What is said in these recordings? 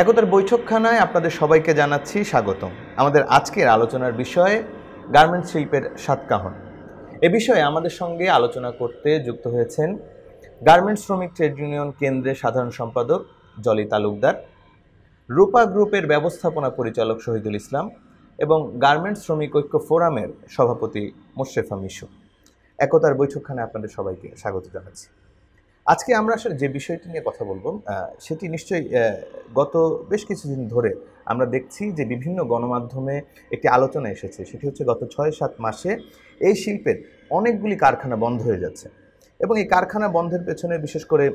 একতার বৈঠকখানায় আপনাদের সবাইকে জানাচ্ছি স্বাগতম। আমাদের আজকের আলোচনার বিষয়ে গার্মেন্টস শিল্পের সাতকাহন। এ বিষয়ে আমাদের সঙ্গে আলোচনা করতে যুক্ত হয়েছেন গার্মেন্টস শ্রমিক ট্রেড ইউনিয়ন কেন্দ্রের সাধারণ সম্পাদক জলি তালুকদার, রূপা গ্রুপের ব্যবস্থাপনা পরিচালক শহীদুল ইসলাম এবং গার্মেন্টস শ্রমিক ঐক্য ফোরামের সভাপতি মোশরেফা মিশু। একতার বৈঠকখানে আপনাদের সবাইকে স্বাগত জানাচ্ছি। আজকে আমরা আসলে যে বিষয়টি নিয়ে কথা বলব সেটি নিশ্চয়ই গত বেশ কিছুদিন ধরে আমরা দেখছি যে বিভিন্ন গণমাধ্যমে একটি আলোচনা এসেছে। সেটি হচ্ছে গত ছয় সাত মাসে এই শিল্পের অনেকগুলি কারখানা বন্ধ হয়ে যাচ্ছে এবং এই কারখানা বন্ধের পেছনে বিশেষ করে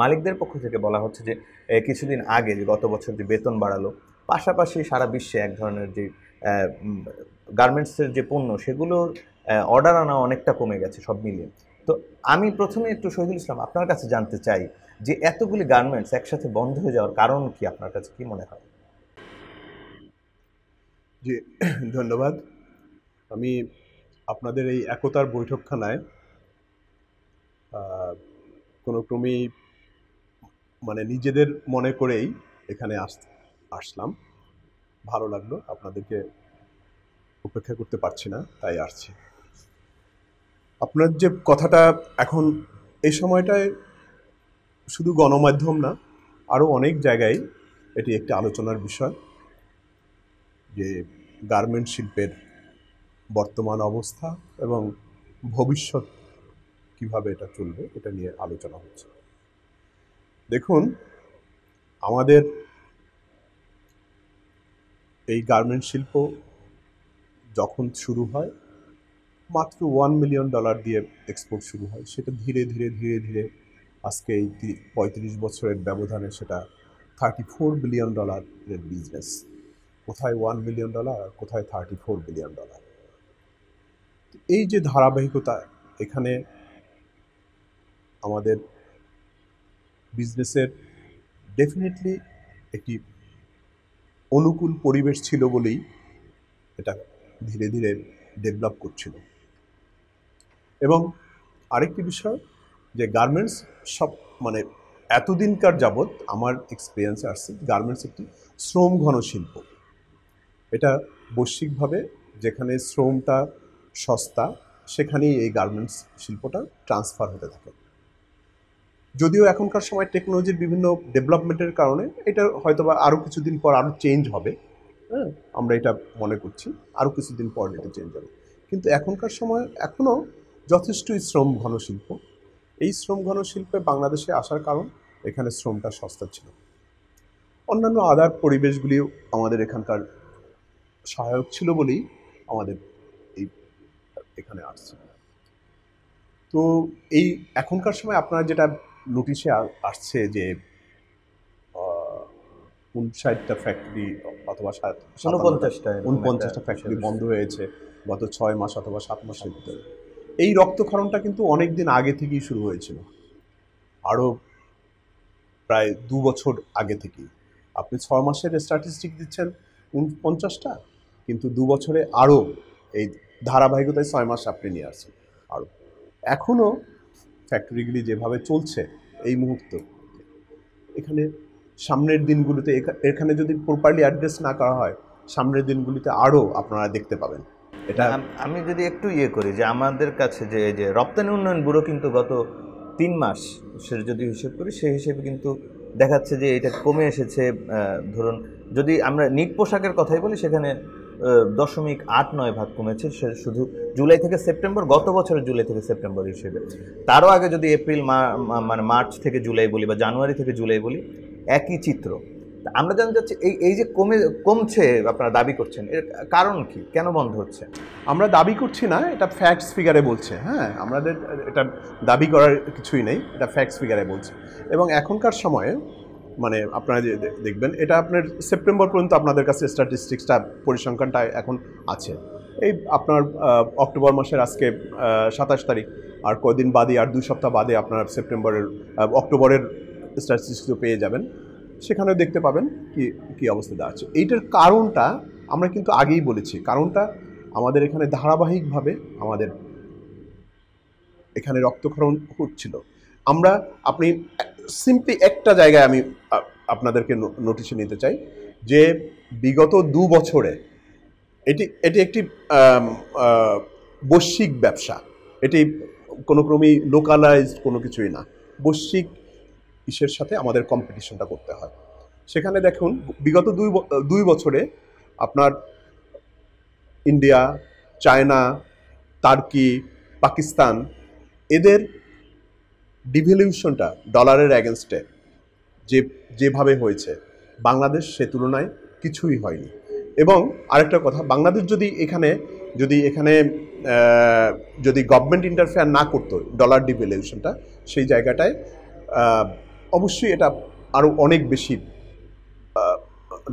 মালিকদের পক্ষ থেকে বলা হচ্ছে যে কিছুদিন আগে যে গত বছর যে বেতন বাড়ালো, পাশাপাশি সারা বিশ্বে এক ধরনের যে গার্মেন্টসের যে পণ্য, সেগুলোর অর্ডার আনা অনেকটা কমে গেছে সব মিলিয়ে। তো আমি প্রথমে একটু শহীদুল ইসলাম, আপনার কাছে জানতে চাই যে এতগুলি গার্মেন্টস একসাথে বন্ধ হয়ে যাওয়ার কারণ কি? আপনার কাছে কি মনে হয়? জি, ধন্যবাদ। আমি আপনাদের এই একতার বৈঠকখানায় কোনো ক্রমেই মানে নিজেদের মনে করেই এখানে আস, আসলাম। ভালো লাগল, আপনাদেরকে উপেক্ষা করতে পারছি না, তাই আসছি। আপনার যে কথাটা এখন এই সময়টায় শুধু গণমাধ্যম না আরও অনেক জায়গায় এটি একটি আলোচনার বিষয় যে গার্মেন্ট শিল্পের বর্তমান অবস্থা এবং ভবিষ্যৎ কীভাবে এটা চলবে, এটা নিয়ে আলোচনা হচ্ছে। দেখুন, আমাদের এই গার্মেন্ট শিল্প যখন শুরু হয় মাত্র ওয়ান মিলিয়ন ডলার দিয়ে এক্সপোর্ট শুরু হয়। সেটা ধীরে ধীরে ধীরে ধীরে আজকে এই পঁয়ত্রিশ বছরের ব্যবধানে সেটা থার্টি ফোর বিলিয়ন ডলারের বিজনেস কোথায় ওয়ান বিলিয়ন ডলার আর কোথায় থার্টি ফোর বিলিয়ন ডলার এই যে ধারাবাহিকতা, এখানে আমাদের বিজনেসের ডেফিনেটলি একটি অনুকূল পরিবেশ ছিল বলেই এটা ধীরে ধীরে ডেভেলপ করছিল। এবং আরেকটি বিষয় যে গার্মেন্টস সব মানে এতদিনকার যাবৎ আমার এক্সপিরিয়েন্সে আসছে গার্মেন্টস একটি শ্রম ঘন শিল্প। এটা বৈশ্বিকভাবে যেখানে শ্রমটা সস্তা, সেখানেই এই গার্মেন্টস শিল্পটা ট্রান্সফার হতে থাকে। যদিও এখনকার সময় টেকনোলজির বিভিন্ন ডেভেলপমেন্টের কারণে এটা হয়তোবা আরও কিছুদিন পর আরও চেঞ্জ হবে। হ্যাঁ আমরা এটা মনে করছি আরও কিছুদিন পর এটা চেঞ্জ হবে। কিন্তু এখনকার সময় এখনও যথেষ্টই শ্রম ঘন শিল্প। এই শ্রম ঘন শিল্পে বাংলাদেশে আসার কারণ এখানে শ্রমটা সস্তা ছিল। অন্যান্য আদার পরিবেশগুলিও আমাদের এখানকার সহায়ক ছিল বলেই আমাদের এই এখানে আসছে। তো এই এখনকার সময় আপনারা যেটা নোটিশে আসছে যে উনষাটটা ফ্যাক্টরি অথবা উনপঞ্চাশটা উনপঞ্চাশটা ফ্যাক্টরি বন্ধ হয়েছে গত ছয় মাস অথবা সাত মাসের ভিতরে। এই রক্তক্ষরণটা কিন্তু অনেক দিন আগে থেকেই শুরু হয়েছিল। আরও প্রায় দু বছর আগে থেকেই। আপনি ছয় মাসের স্ট্যাটিস্টিক দিচ্ছেন পঞ্চাশটা কিন্তু দু বছরে আরও এই ধারাবাহিকতায় ছয় মাস আপনি নিয়ে আসছেন। আরও এখনও ফ্যাক্টরিগুলি যেভাবে চলছে এই মুহূর্তে, এখানে সামনের দিনগুলোতে, এখা- এখানে যদি প্রপারলি অ্যাড্রেস না করা হয়, সামনের দিনগুলিতে আরও আপনারা দেখতে পাবেন। এটা আমি যদি একটু ইয়ে করি যে আমাদের কাছে যে যে রপ্তানি উন্নয়ন ব্যুরো কিন্তু গত তিন মাস সে যদি হিসেব করি, সেই হিসেবে কিন্তু দেখাচ্ছে যে এটা কমে এসেছে ধরুন যদি আমরা নিট পোশাকের কথাই বলি, সেখানে দশমিক আট নয় ভাগ কমেছে, সে শুধু জুলাই থেকে সেপ্টেম্বর, গত বছরের জুলাই থেকে সেপ্টেম্বর হিসেবে। তারও আগে যদি এপ্রিল মানে মার্চ থেকে জুলাই বলি বা জানুয়ারি থেকে জুলাই বলি, একই চিত্র। আমরা জানতে চাচ্ছি, এই এই যে কমে, কমছে আপনারা দাবি করছেন, এর কারণ কি? কেন বন্ধ হচ্ছে? আমরা দাবি করছি না, এটা ফ্যাক্টস ফিগারে বলছে হ্যাঁ আমাদের এটা দাবি করার কিছুই নেই, এটা ফ্যাক্টস ফিগারে বলছে। এবং এখনকার সময়ে মানে আপনারা যে দেখবেন, এটা আপনার সেপ্টেম্বর পর্যন্ত আপনাদের কাছে স্ট্যাটিস্টিক্সটা পরিসংখ্যানটা এখন আছে। এই আপনার অক্টোবর মাসের আজকে সাতাশ তারিখ, আর কদিন বাদে, আর দুই সপ্তাহ বাদে আপনার সেপ্টেম্বরের অক্টোবরের স্ট্যাটিস্টিক্সও পেয়ে যাবেন। সেখানেও দেখতে পাবেন কি, কী অবস্থাতে আছে। এইটার কারণটা আমরা কিন্তু আগেই বলেছি। কারণটা আমাদের এখানে ধারাবাহিকভাবে আমাদের এখানে রক্তক্ষরণ হচ্ছিল। আমরা, আপনি সিম্পলি একটা জায়গায় আমি আপনাদেরকে নোটিশে নিতে চাই যে বিগত দু বছরে এটি এটি একটি বৈশ্বিক ব্যবসা। এটি কোনো ক্রমেই লোকালাইজড কোনো কিছুই না। বৈশ্বিক ইসের সাথে আমাদের কম্পিটিশনটা করতে হয়। সেখানে দেখুন, বিগত দুই দুই বছরে আপনার ইন্ডিয়া, চায়না, টার্কি, পাকিস্তান এদের ডিভ্যালুয়েশনটা ডলারের অ্যাগেনস্টে যে, যেভাবে হয়েছে, বাংলাদেশ সে তুলনায় কিছুই হয়নি। এবং আরেকটা কথা, বাংলাদেশ যদি এখানে যদি এখানে যদি গভর্নমেন্ট ইন্টারফেয়ার না করতো ডলার ডিভ্যালুয়েশনটা সেই জায়গাটায় অবশ্যই এটা আরও অনেক বেশি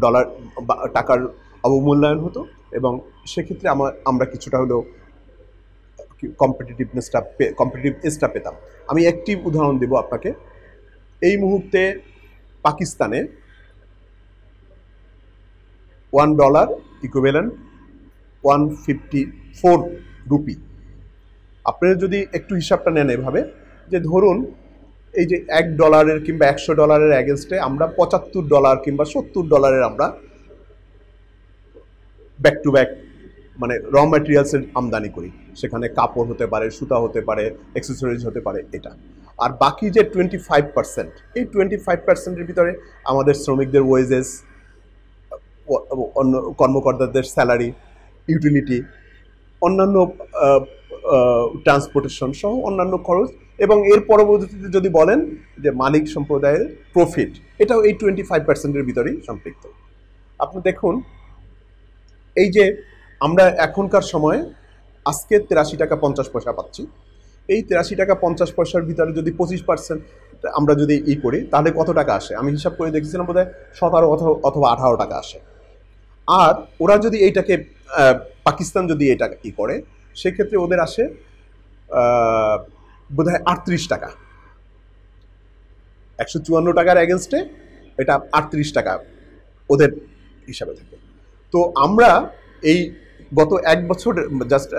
ডলার টাকার অবমূল্যায়ন হতো এবং সেক্ষেত্রে আমার আমরা কিছুটা হলেও কম্পিটিটিভনেসটা কম্পিটিটিভ এজটা পেতাম। আমি একটি উদাহরণ দেব আপনাকে। এই মুহূর্তে পাকিস্তানে one dollar equivalent one fifty four rupee আপনারা যদি একটু হিসাবটা নেন এভাবে, যে ধরুন এই যে এক ডলারের কিংবা একশো ডলারের অ্যাগেনস্টে আমরা পঁচাত্তর ডলার কিংবা সত্তর ডলারের আমরা ব্যাক টু ব্যাক মানে র ম্যাটেরিয়ালসের আমদানি করি। সেখানে কাপড় হতে পারে, সুতা হতে পারে অ্যাক্সেসরিজ হতে পারে, এটা। আর বাকি যে টোয়েন্টি ফাইভ পার্সেন্ট এই টোয়েন্টি ফাইভ পার্সেন্টের ভিতরে আমাদের শ্রমিকদের ওয়েজেস অন্য কর্মকর্তাদের স্যালারি ইউটিলিটি অন্যান্য ট্রান্সপোর্টেশন সহ অন্যান্য খরচ এবং এর পরবর্তীতে যদি বলেন যে মালিক সম্প্রদায়ের প্রফিট এটাও এই টোয়েন্টি ফাইভ পার্সেন্টের ভিতরেই সম্পৃক্ত। আপনি দেখুন, এই যে আমরা এখনকার সময়ে আজকে তেরাশি টাকা পঞ্চাশ পয়সা পাচ্ছি। এই তেরাশি টাকা পঞ্চাশ পয়সার ভিতরে যদি পঁচিশ পার্সেন্ট আমরা যদি ই করি, তাহলে কত টাকা আসে? আমি হিসাব করে দেখেছিলাম বোধ হয় সতেরো অথবা অথবা আঠারো টাকা আসে। আর ওরা যদি এইটাকে পাকিস্তান যদি এটা ই করে, সেক্ষেত্রে ওদের আসে বোধ হয় আটত্রিশ টাকা। একশো চুয়ান্ন টাকার অ্যাগেনস্টে এটা আটত্রিশ টাকা ওদের হিসাবে থাকে। তো আমরা এই গত এক বছর জাস্ট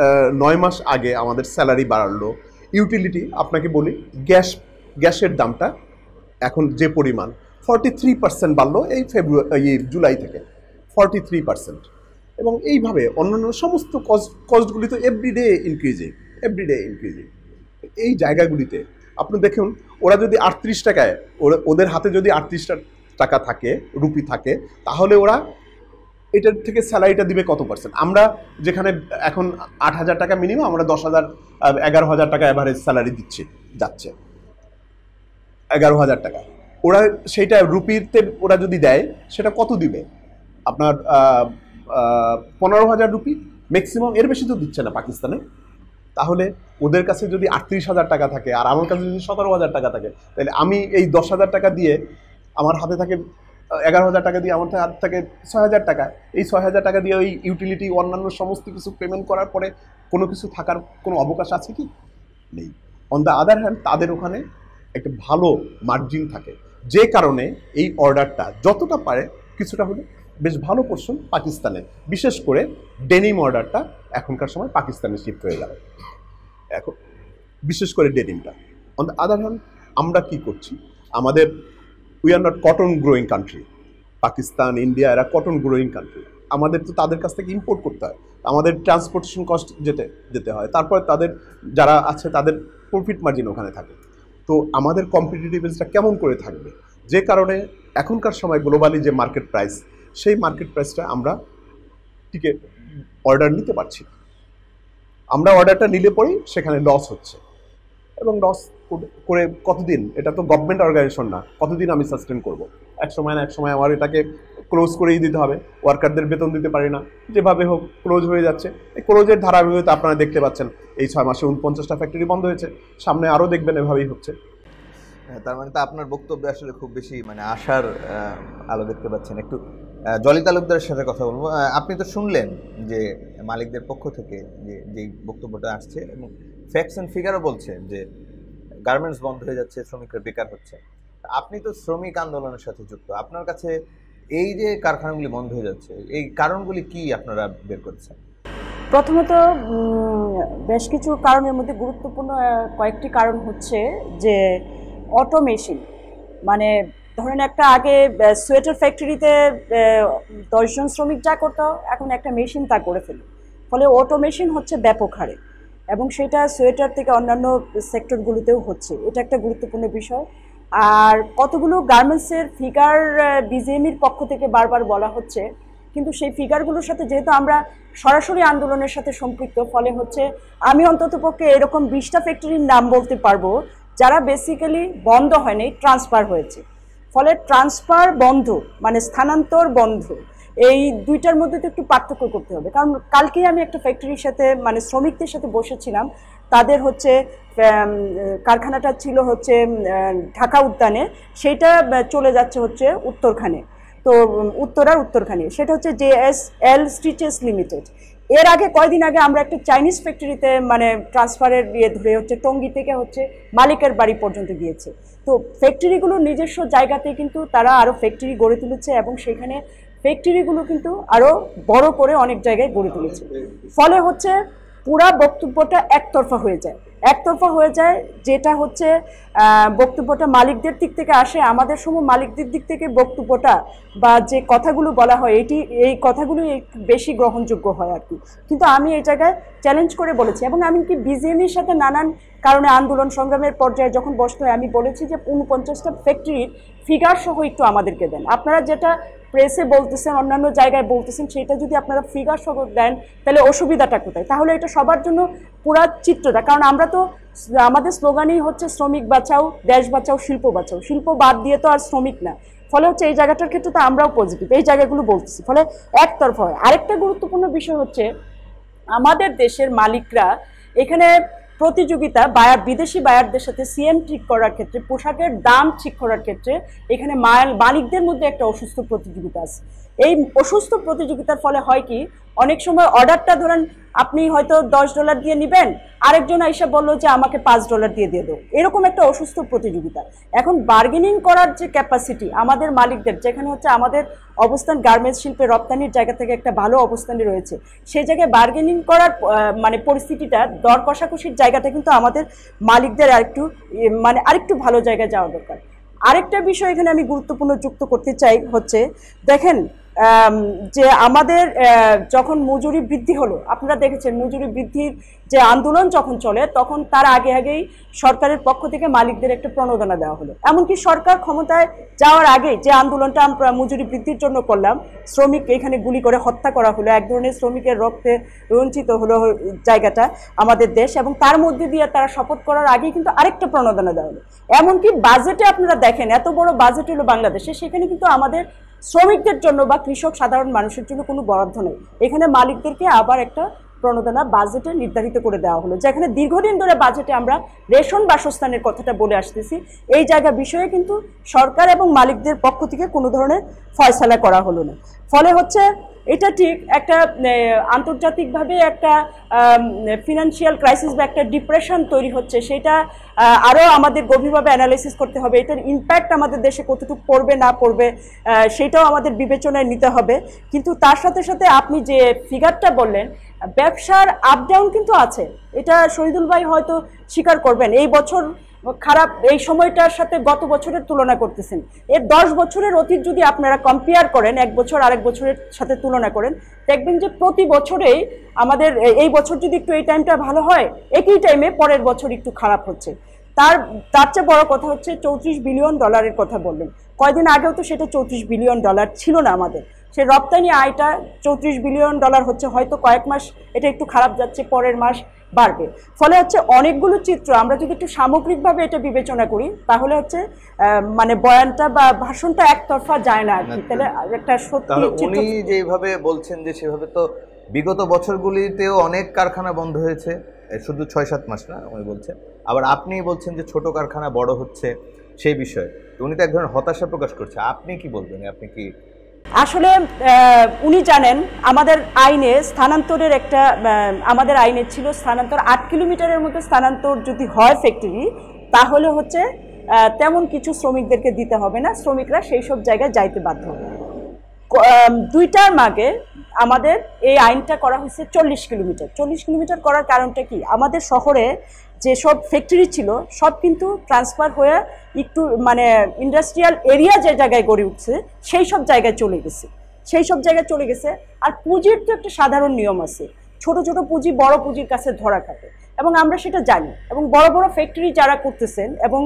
নয় মাস আগে আমাদের স্যালারি বাড়লো। ইউটিলিটি আপনাকে বলি, গ্যাস, গ্যাসের দামটা এখন যে পরিমাণ ফর্টি থ্রি পার্সেন্ট বাড়লো এই ফেব্রুয়ারি জুলাই থেকে ফর্টি থ্রি পার্সেন্ট এবং এইভাবে অন্যান্য সমস্ত কস্ট কস্টগুলি তো এভরিডে ইনক্রিজিং এভরিডে ইনক্রিজিং এই জায়গাগুলিতে। আপনি দেখুন, ওরা যদি আটত্রিশ টাকায় ওদের হাতে যদি আটত্রিশ টাকা থাকে, রুপি থাকে, তাহলে ওরা এটার থেকে স্যালারিটা দিবে কত পার্সেন্ট আমরা যেখানে এখন আট হাজার টাকা মিনিমাম আমরা দশ হাজার এগারো হাজার টাকা অ্যাভারেজ স্যালারি দিচ্ছি, যাচ্ছে। এগারো হাজার টাকা। ওরা সেইটা রুপিতে ওরা যদি দেয়, সেটা কত দিবে? আপনার পনেরো হাজার রুপি? ম্যাক্সিমাম এর বেশি তো দিচ্ছে না পাকিস্তানে। তাহলে ওদের কাছে যদি আটত্রিশ হাজার টাকা থাকে আর আমার কাছে যদি সতেরো হাজার টাকা থাকে, তাহলে আমি এই দশ হাজার টাকা দিয়ে আমার হাতে থাকে এগারো হাজার টাকা দিয়ে আমার হাতে থাকে ছয় হাজার টাকা। এই ছয় হাজার টাকা দিয়ে ওই ইউটিলিটি অন্যান্য সমস্ত কিছু পেমেন্ট করার পরে কোনো কিছু থাকার কোনো অবকাশ আছে কি? নেই। অন দ্য আদার হ্যান্ড তাদের ওখানে একটা ভালো মার্জিন থাকে। যে কারণে এই অর্ডারটা যতটা পারে কিছুটা হলে বেশ ভালো পোর্শন পাকিস্তানের। বিশেষ করে ডেনিম অর্ডারটা এখনকার সময় পাকিস্তানে শিফট হয়ে গেল। এখন বিশেষ করে ডেনিমটা অন দ্য আদার হ্যান্ড আমরা কি করছি? আমাদের we are not cotton growing country Pakistan India এরা কটন গ্রোয়িং কান্ট্রি আমাদের তো তাদের কাছ থেকে ইম্পোর্ট করতে হয়। আমাদের ট্রান্সপোর্টেশন কস্ট যেতে যেতে হয়। তারপরে তাদের, যারা আছে তাদের প্রফিট মার্জিন ওখানে থাকে। তো আমাদের কম্পিটিটিভনেসটা কেমন করে থাকবে? যে কারণে এখনকার সময় গ্লোবালি যে মার্কেট প্রাইস সেই মার্কেট প্রাইসটা আমরা টিকে অর্ডার নিতে পারছি না। আমরা অর্ডারটা নিলে পরেই সেখানে লস হচ্ছে। এবং লস করে কতদিন? এটা তো গভর্নমেন্ট অর্গানাইজেশন না। কতদিন আমি সাস্টেন করব? এক সময় না এক সময় আমার এটাকে ক্লোজ করেই দিতে হবে। ওয়ার্কারদের বেতন দিতে পারি না। যেভাবে হোক ক্লোজ হয়ে যাচ্ছে। এই ক্লোজের ধারাবাহিকতা আপনারা দেখতে পাচ্ছেন। এই ছয় মাসে উনপঞ্চাশটা ফ্যাক্টরি বন্ধ হয়েছে। সামনে আরও দেখবেন এভাবেই হচ্ছে। হ্যাঁ, তার মানে তো আপনার বক্তব্যে আসলে খুব বেশি মানে আশার আলো দেখতে পাচ্ছেন। একটু জলি তালুকদারের সাথে কথা বলব। আপনি তো শুনলেন যে মালিকদের পক্ষ থেকে যে যেই বক্তব্যটা আসছে এবং ফ্যাক্টস অ্যান্ড ফিগারও বলছে যে গার্মেন্টস বন্ধ হয়ে যাচ্ছে, শ্রমিকরা বেকার হচ্ছে। আপনি তো শ্রমিক আন্দোলনের সাথে যুক্ত। আপনার কাছে এই যে কারখানাগুলি বন্ধ হয়ে যাচ্ছে, এই কারণগুলি কি আপনারা বের করেছেন? প্রথমত বেশ কিছু কারণের মধ্যে গুরুত্বপূর্ণ কয়েকটি কারণ হচ্ছে যে অটোমেশন মানে ধরেন একটা আগে সোয়েটার ফ্যাক্টরিতে দশজন শ্রমিক যা করতো, এখন একটা মেশিন তা করে ফেলে। ফলে অটোমেশন হচ্ছে ব্যাপক হারে এবং সেটা সোয়েটার থেকে অন্যান্য সেক্টরগুলোতেও হচ্ছে। এটা একটা গুরুত্বপূর্ণ বিষয়। আর কতগুলো গার্মেন্টসের ফিগার বিজিএমির পক্ষ থেকে বারবার বলা হচ্ছে, কিন্তু সেই ফিগারগুলোর সাথে যেহেতু আমরা সরাসরি আন্দোলনের সাথে সম্পৃক্ত, ফলে হচ্ছে আমি অন্ততপক্ষে এরকম বিশটা ফ্যাক্টরির নাম বলতে পারব, যারা বেসিক্যালি বন্ধ হয়নি ট্রান্সফার হয়েছে। ফলে ট্রান্সফার বন্ধ মানে স্থানান্তর বন্ধ, এই দুইটার মধ্যে তো একটু পার্থক্য করতে হবে। কারণ কালকেই আমি একটা ফ্যাক্টরির সাথে মানে শ্রমিকদের সাথে বসেছিলাম, তাদের হচ্ছে কারখানাটা ছিল হচ্ছে ঢাকা উদ্যানে সেইটা চলে যাচ্ছে হচ্ছে উত্তরখানে। তো উত্তরার উত্তরখানে, সেটা হচ্ছে J S L stitches limited. এর আগে কয়দিন আগে আমরা একটা চাইনিজ ফ্যাক্টরিতে মানে ট্রান্সফারের ইয়ে ধরে হচ্ছে, টঙ্গি থেকে হচ্ছে মালিকের বাড়ি পর্যন্ত গিয়েছে। তো ফ্যাক্টরিগুলোর নিজস্ব জায়গাতে কিন্তু তারা আরও ফ্যাক্টরি গড়ে তুলেছে এবং সেখানে ফ্যাক্টরিগুলো কিন্তু আরও বড় করে অনেক জায়গায় গড়ে তুলেছে। ফলে হচ্ছে পুরা বক্তব্যটা একতরফা হয়ে যায়। একতরফা হয়ে যায় যেটা হচ্ছে বক্তব্যটা মালিকদের দিক থেকে আসে, আমাদের সময় মালিকদের দিক থেকে বক্তব্যটা বা যে কথাগুলো বলা হয়, এটি, এই কথাগুলো বেশি গ্রহণযোগ্য হয় আর কি। কিন্তু আমি এই জায়গায় চ্যালেঞ্জ করে বলেছি এবং আমি কি বিজিএমির সাথে নানান কারণে আন্দোলন সংগ্রামের পর্যায়ে যখন বসতে হয়, আমি বলেছি যে উনপঞ্চাশটা ফ্যাক্টরির ফিগার সহ একটু আমাদেরকে দেন। আপনারা যেটা প্রেসে বলতেছেন, অন্যান্য জায়গায় বলতেছেন, সেটা যদি আপনারা ফিগার সহ দেন, তাহলে অসুবিধাটা কোথায়? তাহলে এটা সবার জন্য পুরা চিত্রটা, কারণ আমরা তো আমাদের স্লোগানই হচ্ছে শ্রমিক বাঁচাও, দেশ বাঁচাও, শিল্প বাঁচাও। শিল্প বাদ দিয়ে তো আর শ্রমিক না। ফলে হচ্ছে এই জায়গাটার ক্ষেত্রে তো আমরাও পজিটিভ এই জায়গাগুলো বলতেছি। ফলে একতরফা হয়। আরেকটা গুরুত্বপূর্ণ বিষয় হচ্ছে, আমাদের দেশের মালিকরা এখানে প্রতিযোগিতা বায়ার, বিদেশি বায়ারদের সাথে সিএম ঠিক করার ক্ষেত্রে পোশাকের দাম ঠিক করার ক্ষেত্রে এখানে মাল, মালিকদের মধ্যে একটা অসুস্থ প্রতিযোগিতা আছে। এই অসুস্থ প্রতিযোগিতার ফলে হয় কি, অনেক সময় অর্ডারটা ধরেন আপনি হয়তো দশ ডলার দিয়ে নেবেন, আরেকজন আইসা বলল যে আমাকে পাঁচ ডলার দিয়ে দিয়ে দেবো এরকম একটা অসুস্থ প্রতিযোগিতা। এখন বার্গেনিং করার যে ক্যাপাসিটি আমাদের মালিকদের, যেখানে হচ্ছে আমাদের অবস্থান গার্মেন্টস শিল্পে রপ্তানির জায়গা থেকে একটা ভালো অবস্থানে রয়েছে, সেই জায়গায় বার্গেনিং করার মানে পরিস্থিতিটা দর কষাকষির জায়গাটা কিন্তু আমাদের মালিকদের আরেকটু মানে আরেকটু ভালো জায়গায় যাওয়া দরকার। আরেকটা বিষয় এখানে আমি গুরুত্বপূর্ণ যুক্ত করতে চাই হচ্ছে, দেখেন যে আমাদের যখন মজুরি বৃদ্ধি হলো, আপনারা দেখেছেন মজুরি বৃদ্ধির যে আন্দোলন যখন চলে, তখন তার আগে আগেই সরকারের পক্ষ থেকে মালিকদের একটা প্রণোদনা দেওয়া হলো। এমনকি সরকার ক্ষমতায় যাওয়ার আগেই যে আন্দোলনটা আমরা মজুরি বৃদ্ধির জন্য করলাম, শ্রমিক এখানে গুলি করে হত্যা করা হলো, এক ধরনের শ্রমিকের রক্তে রঞ্চিত হলো জায়গাটা আমাদের দেশ, এবং তার মধ্যে দিয়ে তারা শপথ করার আগেই কিন্তু আরেকটা প্রণোদনা দেওয়া হলো। এমনকি বাজেটে আপনারা দেখেন, এত বড় বাজেট হলো বাংলাদেশে, সেখানে কিন্তু আমাদের শ্রমিকদের জন্য বা কৃষক সাধারণ মানুষের জন্য কোনো বরাদ্দ নেই। এখানে মালিকদেরকে আবার একটা প্রণোদনা বাজেটে নির্ধারিত করে দেওয়া হলো, যেখানে দীর্ঘদিন ধরে বাজেটে আমরা রেশন বাসস্থানের কথাটা বলে আসতেছি। এই জায়গা বিষয়ে কিন্তু সরকার এবং মালিকদের পক্ষ থেকে কোনো ধরনের ফয়সালা করা হলো না। ফলে হচ্ছে এটা ঠিক একটা আন্তর্জাতিকভাবে একটা ফিনান্সিয়াল ক্রাইসিস বা একটা ডিপ্রেশন তৈরি হচ্ছে, সেটা আরও আমাদের গভীরভাবে অ্যানালাইসিস করতে হবে, এটার ইম্প্যাক্ট আমাদের দেশে কতটুকু পড়বে, না পড়বে সেটাও আমাদের বিবেচনায় নিতে হবে। কিন্তু তার সাথে সাথে আপনি যে ফিগারটা বললেন, ব্যবসার আপ ডাউন কিন্তু আছে, এটা শহীদুল ভাই হয়তো স্বীকার করবেন, এই বছর খারাপ এই সময়টার সাথে গত বছরের তুলনা করতেছেন। এর দশ বছরের অতীত যদি আপনারা কম্পেয়ার করেন, এক বছর আরেক বছরের সাথে তুলনা করেন, দেখবেন যে প্রতি বছরেই আমাদের এই বছর যদি একটু এই টাইমটা ভালো হয়, একই টাইমে পরের বছর একটু খারাপ হচ্ছে। তার তার চেয়ে বড় কথা হচ্ছে চৌত্রিশ বিলিয়ন ডলারের কথা বললেন। কয়দিন আগেও তো সেটা চৌত্রিশ বিলিয়ন ডলার ছিল না আমাদের। সে রপ্তানি আয়টা চৌত্রিশ বিলিয়ন ডলার হচ্ছে, হয়তো কয়েক মাস এটা একটু খারাপ যাচ্ছে, পরের মাস বাড়বে। ফলে হচ্ছে অনেকগুলো চিত্র আমরা যদি একটু সামগ্রিকভাবে এটা বিবেচনা করি তাহলে হচ্ছে মানে বয়ানটা বা ভাষণটা একতরফা যায় না আর কি। তাহলে একটা সত্যি উনি যেভাবে বলছেন যে সেভাবে তো বিগত বছরগুলিতেও অনেক কারখানা বন্ধ হয়েছে শুধু ছয় সাত মাস না উনি বলছেন। আবার আপনি বলছেন যে ছোট কারখানা বড় হচ্ছে সেই বিষয়ে। উনি তো এক ধরনের হতাশা প্রকাশ করছে। আপনি কি বলবেন? আপনি কি আসলে উনি জানেন আমাদের আইনে স্থানান্তরের একটা আমাদের আইনে ছিল স্থানান্তর আট কিলোমিটারের মধ্যে স্থানান্তর যদি হয় ফ্যাক্টরি তাহলে হচ্ছে তেমন কিছু শ্রমিকদেরকে দিতে হবে না। শ্রমিকরা সেই সব জায়গায় যাইতে বাধ্য দুইটার মাগে আমাদের এই আইনটা করা হয়েছে চল্লিশ কিলোমিটার। চল্লিশ কিলোমিটার করার কারণটা কি? আমাদের শহরে যেসব ফ্যাক্টরি ছিল, সব কিন্তু ট্রান্সফার হয়ে একটু মানে ইন্ডাস্ট্রিয়াল এরিয়া যে জায়গায় গড়ে উঠছে, সেই সব জায়গায় চলে গেছে। সেই সব জায়গায় চলে গেছে। আর পুঁজির তো একটা সাধারণ নিয়ম আছে। ছোট ছোট পুঁজি বড় পুঁজির কাছে ধরা খাটে। এবং আমরা সেটা জানি। এবং বড় বড় ফ্যাক্টরি যারা করতেছেন এবং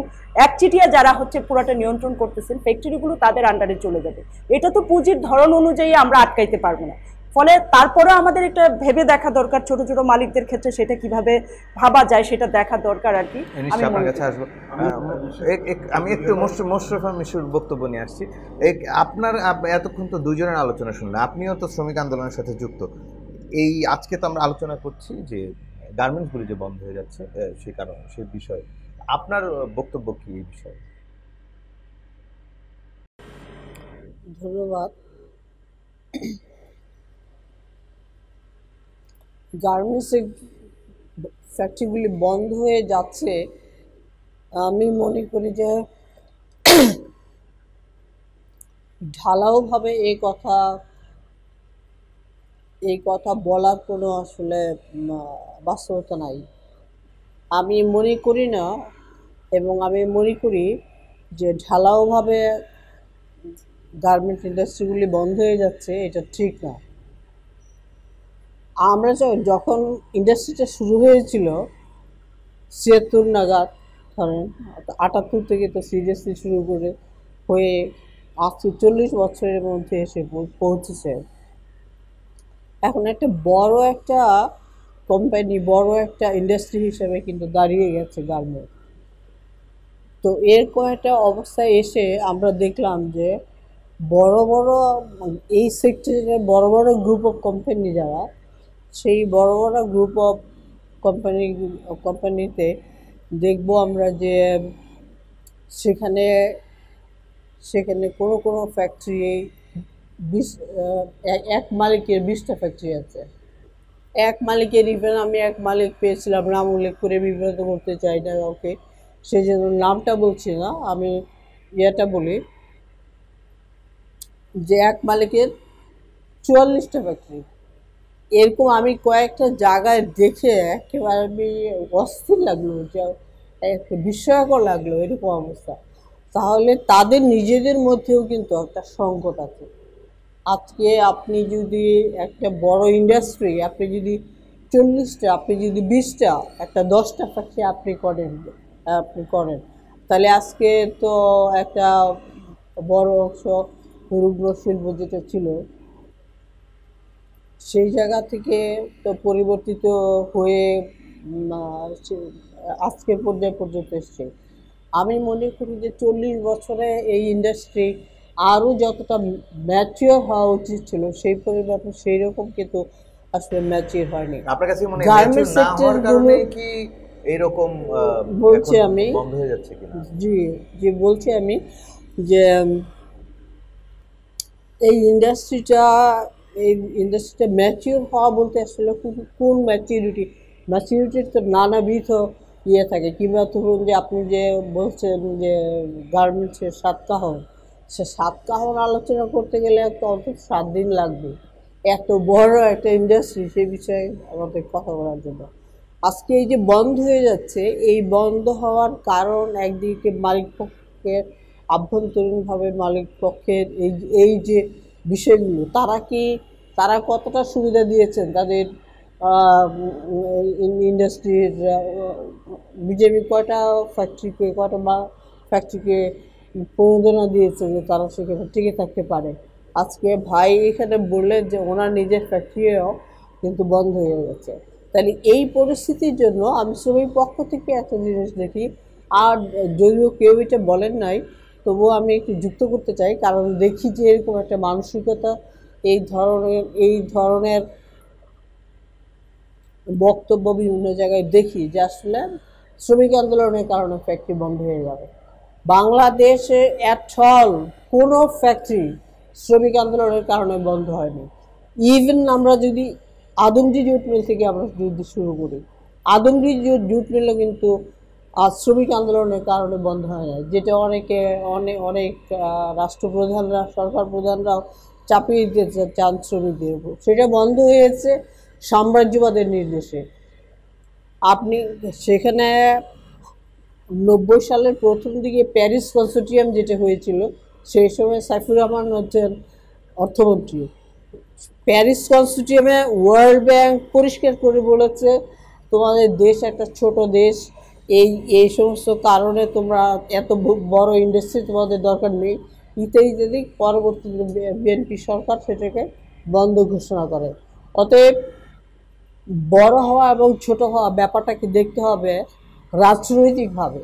একচিটিয়া যারা হচ্ছে পুরাটা নিয়ন্ত্রণ করতেছেন ফ্যাক্টরিগুলো তাদের আন্ডারে চলে যাবে। এটা তো পুঁজির ধরন অনুযায়ী আমরা আটকাইতে পারব না। ফলে তারপরেও আমাদের একটা ভেবে দেখা দরকার ছোট ছোট মালিকদের ক্ষেত্রে সেটা কীভাবে ভাবা যায় সেটা দেখা দরকার আর কি। আপনার কাছে করি। আসব এক- এক- আমি একটু মোশ- মোশরফা মিশুর বক্তব্য নিয়ে আসছি। এক- আপনার এতক্ষণ তো দুজনের আলোচনা শুনলেন আপনিও তো শ্রমিক আন্দোলনের সাথে যুক্ত। এই আজকে তো আমরা আলোচনা করছি যে গার্মেন্টসগুলি যে বন্ধ হয়ে যাচ্ছে সে কারণে সে বিষয়ে। আপনার বক্তব্য কি এই বিষয়ে? ধন্যবাদ। গার্মেন্টস ফ্যাক্টরিগুলি বন্ধ হয়ে যাচ্ছে, আমি মনে করি যে ঢালাওভাবে এই কথা এই কথা বলার কোনো আসলে বাস্তবতা নাই। আমি মনে করি না, এবং আমি মনে করি যে ঢালাওভাবে গার্মেন্ট ইন্ডাস্ট্রিগুলি বন্ধ হয়ে যাচ্ছে, এটা ঠিক না। আমরা যখন ইন্ডাস্ট্রিটা শুরু হয়েছিল, ছিয়াত্তর নাগাদ, ধরেন আটাত্তর থেকে তো সিরিয়াসলি শুরু করে হয়ে আজকে চল্লিশ বছরের মধ্যে এসে পৌঁছেছে। এখন একটা বড় একটা কোম্পানি বড় একটা ইন্ডাস্ট্রি হিসেবে কিন্তু দাঁড়িয়ে গেছে গার্মেন্ট তো এর কয়েকটা অবস্থায় এসে আমরা দেখলাম যে বড় বড় এই সেক্টরের বড় বড় গ্রুপ অফ কোম্পানি যারা সেই বড় বড় গ্রুপ অফ কোম্পানি কোম্পানিতে দেখব আমরা যে সেখানে সেখানে কোনো কোনো ফ্যাক্টরি বিশ এক- মালিকের বিশটা ফ্যাক্টরি আছে। এক মালিকের ইভেন আমি এক মালিক পেয়েছিলাম, নাম উল্লেখ করে বিব্রত করতে চাই না ওকে সেই জন্য নামটা বলছি না, আমি ইয়েটা বলি যে এক মালিকের চুয়াল্লিশটা ফ্যাক্টরি এরকম আমি কয়েকটা জায়গায় দেখে একেবারে আমি অস্থির লাগল বিস্ময়কর লাগল এরকম অবস্থা। তাহলে তাদের নিজেদের মধ্যেও কিন্তু একটা সংকট আছে। আজকে আপনি যদি একটা বড় ইন্ডাস্ট্রি আপনি যদি চল্লিশটা, আপনি যদি বিশটা, একটা দশটা ফ্যাক্টরি আপনি করেন আপনি করেন, তাহলে আজকে তো একটা বড় অংশ রুগ্ন শিল্প যেটা ছিল সেই জায়গা থেকে তো পরিবর্তিত হয়ে আজকের পর্যায়ে পর্যন্ত এসছে আমি মনে করি যে চল্লিশ বছরে এই ইন্ডাস্ট্রি আরও যতটা ম্যাচিওর হওয়া উচিত ছিল সেই পরিমাণে সেই রকম কিন্তু আসলে ম্যাচিওর হয়নি আপনার কাছে কি মনে কারণে এরকম বলছি আমি। বন্ধ হয়ে যাচ্ছে কিনা জি জি বলছি আমি যে এই ইন্ডাস্ট্রিটা এই ইন্ডাস্ট্রিটা ম্যাচিওর হওয়া বলতে আসলে কোন- ম্যাচিউরিটি ম্যাচিউরিটির তো নানাবিধ ইয়ে থাকে। কিংবা ধরুন যে আপনি যে বলছেন যে গার্মেন্টসের সাতকাহন সে সাতকাহন আলোচনা করতে গেলে অন্তত সাত দিন লাগবে। এত বড় একটা ইন্ডাস্ট্রি সে বিষয়ে আমাদের কথা বলার জন্য। আজকে এই যে বন্ধ হয়ে যাচ্ছে, এই বন্ধ হওয়ার কারণ একদিকে মালিক পক্ষের আভ্যন্তরীণভাবে মালিক পক্ষের এই এই যে বিষয়গুলো, তারা কি, তারা কতটা সুবিধা দিয়েছেন তাদের ইন্ডাস্ট্রির বিজেপি কয়টা ফ্যাক্টরিকে কয়টা বা ফ্যাক্টরিকে প্রণোদনা দিয়েছে যে তারা সেখানে টিকে থাকতে পারে? আজকে ভাই এখানে বললেন যে ওনার নিজের ফ্যাক্টরিও কিন্তু বন্ধ হয়ে গেছে। তাহলে এই পরিস্থিতির জন্য আমি শ্রমিক পক্ষ থেকে একটা জিনিস দেখি, আর যদিও কেউ এটা বলেন নাই তবুও আমি একটু যুক্ত করতে চাই, কারণ দেখি যে এরকম একটা মানসিকতা, এই ধরনের এই ধরনের বক্তব্য বিভিন্ন জায়গায় দেখি যে আসলে শ্রমিক আন্দোলনের কারণে ফ্যাক্টরি বন্ধ হয়ে যাবে। বাংলাদেশে অ্যাটল কোনো ফ্যাক্টরি শ্রমিক আন্দোলনের কারণে বন্ধ হয়নি। ইভেন আমরা যদি আদমজি জুট মিল থেকে আমরা যদি শুরু করি, আদমজি জুট জুট মিলও কিন্তু আজ শ্রমিক আন্দোলনের কারণে বন্ধ হয় না যেটা অনেকে অনেক অনেক রাষ্ট্রপ্রধানরা, সরকার প্রধানরাও চাপিয়ে দিতে চান শ্রমিকদের উপর। সেটা বন্ধ হয়েছে সাম্রাজ্যবাদের নির্দেশে। আপনি সেখানে নব্বই সালের প্রথম দিকে প্যারিস কনসোর্টিয়াম যেটা হয়েছিল, সেই সময় সাইফুর রহমান হচ্ছেন অর্থমন্ত্রী। প্যারিস কনসোর্টিয়ামে ওয়ার্ল্ড ব্যাংক পরিষ্কার করে বলেছে, তোমাদের দেশ একটা ছোট দেশ এই এই সমস্ত কারণে তোমরা এত বড় ইন্ডাস্ট্রি তোমাদের দরকার নেই। ইত্যাদি ইত্যাদি পরবর্তীতে বিএনপি সরকার সেটাকে বন্ধ ঘোষণা করে। অতএব বড় হওয়া এবং ছোট হওয়া ব্যাপারটাকে দেখতে হবে রাজনৈতিকভাবে।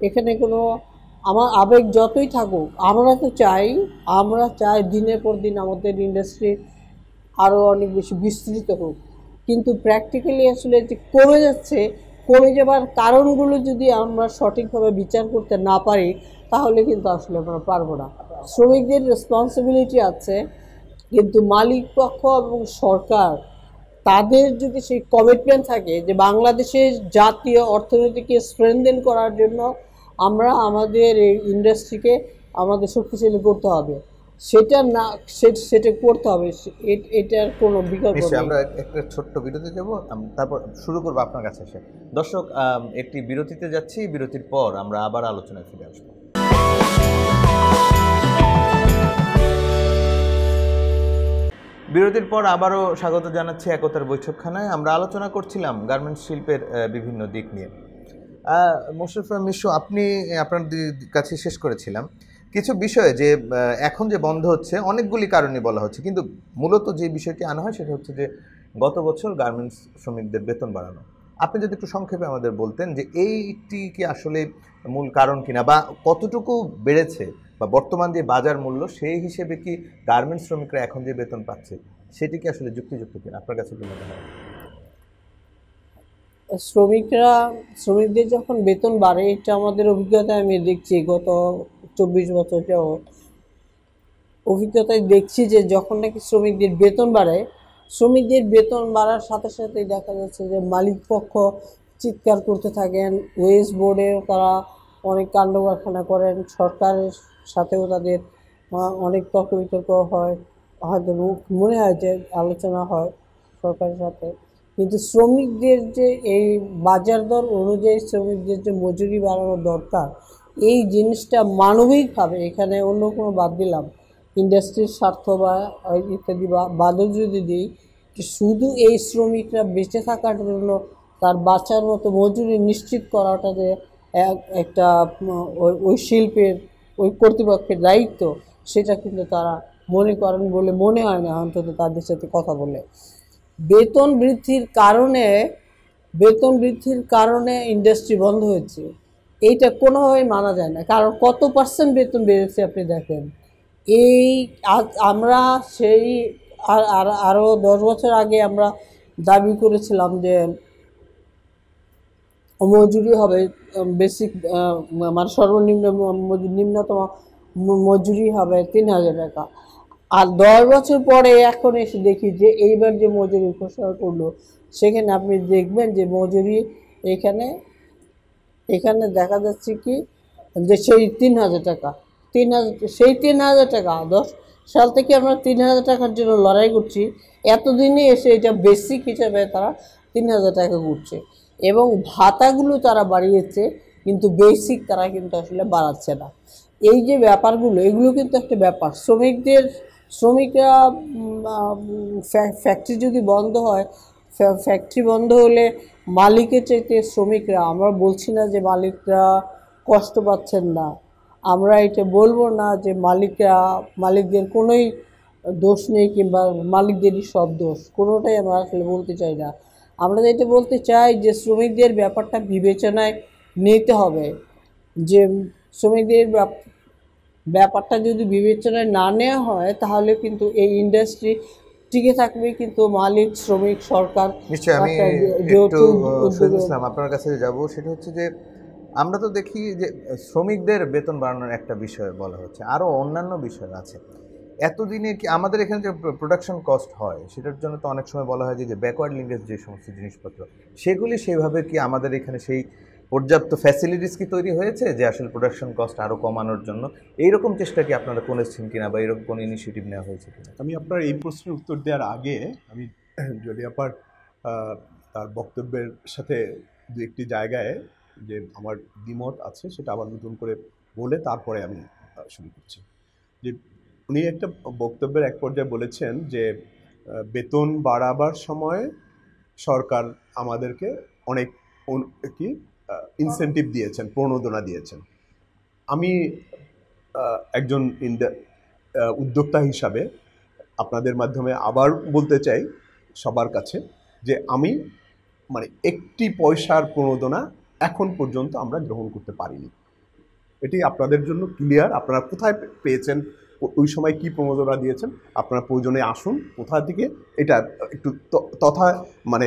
এখানে কোনো আমার আবেগ যতই থাকুক, আমরা তো চাই, আমরা চাই দিনের পর দিন আমাদের ইন্ডাস্ট্রি আরও অনেক বেশি বিস্তৃত হোক। কিন্তু প্র্যাকটিক্যালি আসলে যে কমে যাচ্ছে কমে যাবার কারণগুলো যদি আমরা সঠিকভাবে বিচার করতে না পারি, তাহলে কিন্তু আসলে আমরা পারব না। শ্রমিকদের রেসপন্সিবিলিটি আছে, কিন্তু মালিক পক্ষ এবং সরকার, তাদের যদি সেই কমিটমেন্ট থাকে যে বাংলাদেশের জাতীয় অর্থনীতিকে স্ট্রেনদেন করার জন্য আমরা আমাদের এই ইন্ডাস্ট্রিকে আমাদের শক্তিশালী করতে হবে। সেটা না সেটা করতে হবে এটার কোনো বিকল্প নেই। আমরা একটা ছোট্ট বিরতি যাব তারপর শুরু করব আপনার কাছে এসে। দর্শক একটি বিরতিতে যাচ্ছি বিরতির পর আমরা আবার আলোচনায় ফিরে আসব। বিরতির পর আবারও স্বাগত জানাচ্ছি একতার বৈঠকখানায়। আমরা আলোচনা করছিলাম গার্মেন্টস শিল্পের বিভিন্ন দিক নিয়ে। আহ, মোশারফা মিশু আপনি আপনার কাছে শেষ করেছিলাম। কিছু বিষয়ে যে এখন যে বন্ধ হচ্ছে, অনেকগুলি কারণে বলা হচ্ছে। কিন্তু মূলত যে বিষয়টি আনা হয়, সেটা হচ্ছে যে, গত বছর গার্মেন্টস শ্রমিকদের বেতন বাড়ানো। আপনি যদি একটু সংক্ষেপে আমাদের বলতেন যে, এইটি কি আসলে মূল কারণ কিনা, বা কতটুকু বেড়েছে, বা বর্তমান যে বাজার মূল্য, সেই হিসেবে কি গার্মেন্টস শ্রমিকরা এখন যে বেতন পাচ্ছে, সেটি কি আসলে যুক্তিযুক্ত কিনা? আপনার কাছে কি মনে হয়? শ্রমিকরা, শ্রমিকদের যখন বেতন বাড়ে, এটা আমাদের অভিজ্ঞতায় আমি দেখছি। গত চব্বিশ বছর যাবৎ অভিজ্ঞতায় দেখছি যে যখন নাকি শ্রমিকদের বেতন বাড়ে শ্রমিকদের বেতন বাড়ার সাথে সাথেই দেখা যাচ্ছে যে মালিক পক্ষ চিৎকার করতে থাকেন। ওয়েস্ট বোর্ডেও তারা অনেক কাণ্ড কারখানা করেন, সরকারের সাথেও তাদের অনেক তর্ক বিতর্ক হয়। হয়তো মনে হয় যে আলোচনা হয় সরকারের সাথে। কিন্তু শ্রমিকদের যে এই বাজার দর অনুযায়ী শ্রমিকদের যে মজুরি বাড়ানো দরকার এই জিনিসটা মানবিকভাবে এখানে অন্য কোনো বাদ দিলাম। ইন্ডাস্ট্রির স্বার্থ বা ইত্যাদি বা বাদও যদি দিই, যে শুধু এই শ্রমিকরা বেঁচে থাকার জন্য তার বাঁচার মতো মজুরি নিশ্চিত করাটা যে এক- একটা ওই শিল্পের, ওই কর্তৃপক্ষের দায়িত্ব, সেটা কিন্তু তারা মনে করেন বলে মনে হয় না, অন্তত তাদের সাথে কথা বলে। বেতন বৃদ্ধির কারণে, বেতন বৃদ্ধির কারণে ইন্ডাস্ট্রি বন্ধ হয়েছে। এইটা কোনোভাবেই মানা যায় না। কারণ কত পার্সেন্ট বেতন বেড়েছে আপনি দেখেন। এই আমরা সেই আর আরও দশ বছর আগে আমরা দাবি করেছিলাম যে মজুরি হবে বেসিক মানে সর্বনিম্ন নিম্নতম মজুরি হবে তিন হাজার টাকা। আর দশ বছর পরে এখন এসে দেখি যে এইবার যে মজুরি ঘোষণা করল, সেখানে আপনি দেখবেন যে মজুরি এখানে এখানে দেখা যাচ্ছে কি যে সেই তিন হাজার টাকা, তিন হাজার সেই তিন হাজার টাকা দশ সাল থেকে আমরা তিন হাজার টাকার জন্য লড়াই করছি। এতদিনে এসে এটা বেসিক হিসাবে তারা তিন হাজার টাকা করছে। এবং ভাতাগুলো তারা বাড়িয়েছে, কিন্তু বেসিক তারা কিন্তু আসলে বাড়াচ্ছে না। এই যে ব্যাপারগুলো, এগুলো কিন্তু একটা ব্যাপার। শ্রমিকদের, শ্রমিকরা ফ্যাক্টরি যদি বন্ধ হয় ফ্যাক্টরি বন্ধ হলে মালিকের চাইতে শ্রমিকরা, আমরা বলছি না যে মালিকরা কষ্ট পাচ্ছেন না। আমরা এটা বলব না যে মালিকরা, মালিকদের কোনোই দোষ নেই কিংবা মালিকদেরই সব দোষ। কোনোটাই আমরা আসলে বলতে চাই না। আমরা যেটা বলতে চাই যে শ্রমিকদের ব্যাপারটা বিবেচনায় নিতে হবে। যে শ্রমিকদের ব্যাপ- ব্যাপারটা যদি বিবেচনায় না নেওয়া হয়, তাহলে কিন্তু এই ইন্ডাস্ট্রি টিকে থাকবে কিন্তু মালিক শ্রমিক সরকার নিশ্চয়ই আমি একটু ইসলাম আপনার কাছে যাব। সেটা হচ্ছে যে আমরা তো দেখি যে শ্রমিকদের বেতন বাড়ানোর একটা বিষয় বলা হচ্ছে আরও অন্যান্য বিষয় আছে। এতদিনে কি আমাদের এখানে যে প্রোডাকশন কস্ট হয় সেটার জন্য তো অনেক সময় বলা হয় যে ব্যাকওয়ার্ড লিঙ্কেজ যে সমস্ত জিনিসপত্র সেগুলি সেইভাবে কি আমাদের এখানে সেই পর্যাপ্ত ফ্যাসিলিটিস কি তৈরি হয়েছে যে আসলে প্রোডাকশন কস্ট আরও কমানোর জন্য? এইরকম চেষ্টা কি আপনারা করেছেন কিনা বা এরকম কোনো ইনিশিয়েটিভ নেওয়া হয়েছে কিনা? আমি আপনার এই প্রশ্নের উত্তর দেওয়ার আগে আমি জলিয়াপার তার বক্তব্যের সাথে দু একটি জায়গায় যে আমার দ্বিমত আছে সেটা আবার নতুন করে বলে তারপরে আমি শুরু করছি। যে উনি একটা বক্তব্যের এক পর্যায়ে বলেছেন যে বেতন বাড়াবার সময় সরকার আমাদেরকে অনেক অন- কি ইনসেন্টিভ দিয়েছেন, প্রণোদনা দিয়েছেন। আমি একজন উদ্যোক্তা হিসাবে আপনাদের মাধ্যমে আবার বলতে চাই সবার কাছে যে আমি মানে একটি পয়সার প্রণোদনা এখন পর্যন্ত আমরা গ্রহণ করতে পারিনি। এটি আপনাদের জন্য ক্লিয়ার। আপনারা কোথায় পেয়েছেন ওই সময় কি প্রণোদনা দিয়েছেন, আপনারা প্রয়োজনে আসুন। কোথা থেকে, এটা একটু তথা মানে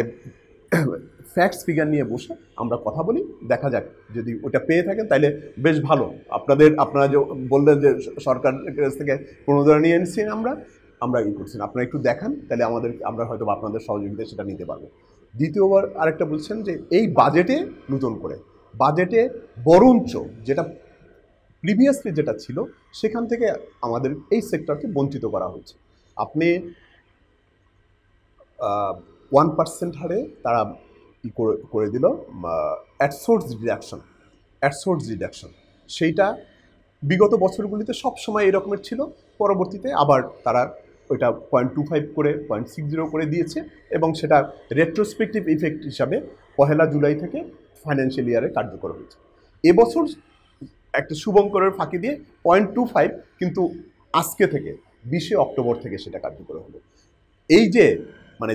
ফ্যাক্টস ফিগার নিয়ে বসে আমরা কথা বলি, দেখা যাক যদি ওটা পেয়ে থাকেন তাহলে বেশ ভালো। আপনাদের, আপনারা যে বললেন যে সরকার থেকে প্রণোদনা নিয়ে এনেছি আমরা আমরা ই করছি আপনারা একটু দেখান তাহলে আমাদের, আমরা হয়তো আপনাদের সহযোগিতা সেটা নিতে পারব। দ্বিতীয়বার আরেকটা বলছেন যে এই বাজেটে নতুন করে বাজেটে বরঞ্চ যেটা প্রিভিয়াসলি যেটা ছিল, সেখান থেকে আমাদের এই সেক্টরকে বঞ্চিত করা হয়েছে আপনি ওয়ান পার্সেন্ট হারে তারা ই করে দিল? অ্যাডসোর্স ডিডাকশন অ্যাডসোর্স ডিডাকশন সেইটা বিগত বছরগুলিতে সব সময় এরকমের ছিল, পরবর্তীতে আবার তারা ওইটা পয়েন্ট টু ফাইভ করে পয়েন্ট সিক্স জিরো করে দিয়েছে এবং সেটা রেট্রোস্পেক্টিভ ইফেক্ট হিসাবে পহেলা জুলাই থেকে ফাইন্যান্সিয়াল ইয়ারে কার্যকর হয়েছে। এবছর একটা শুভঙ্করের ফাঁকি দিয়ে পয়েন্ট টু ফাইভ কিন্তু আজকে থেকে, বিশে অক্টোবর থেকে সেটা কার্যকর হলো। এই যে মানে